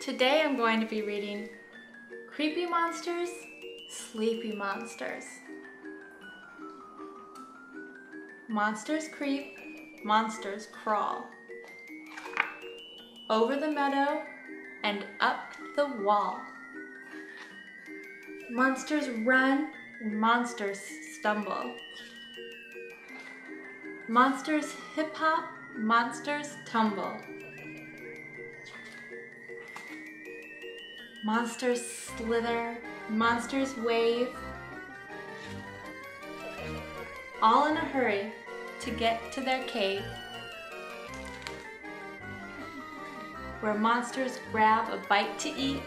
Today I'm going to be reading Creepy Monsters, Sleepy Monsters. Monsters creep, monsters crawl. Over the meadow and up the wall. Monsters run monsters stumble. Monsters hip hop, monsters tumble. Monsters slither, monsters wave. All in a hurry to get to their cave. Where monsters grab a bite to eat.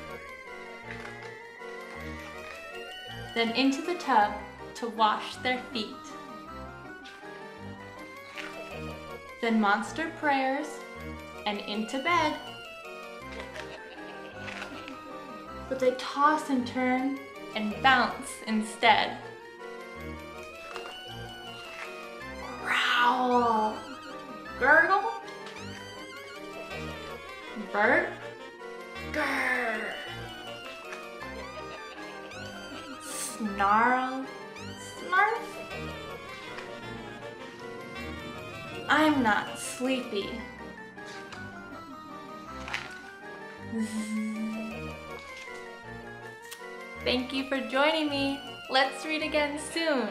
Then into the tub to wash their feet. Then monster prayers and into bed. But they toss and turn and bounce instead. Growl, gurgle, burp, grr, snarl, snarf. I'm not sleepy. Thank you for joining me. Let's read again soon.